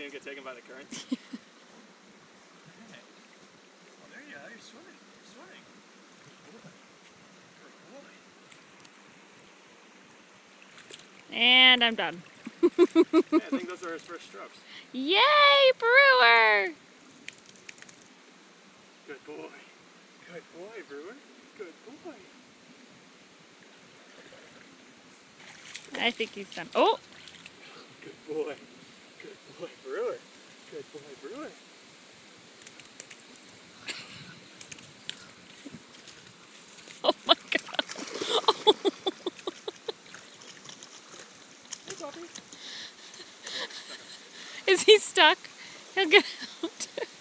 see him get taken by the current? well, there you are. You're swimming. You're swimming. Good boy. And I'm done. yeah, I think those are his first strokes. Yay, Brewer! Good boy. Good boy, Brewer. Good boy. I think he's done. Oh! Good boy. Good boy, Brewer. Good boy, Brewer. Oh my god. Hey. Is he stuck? He'll get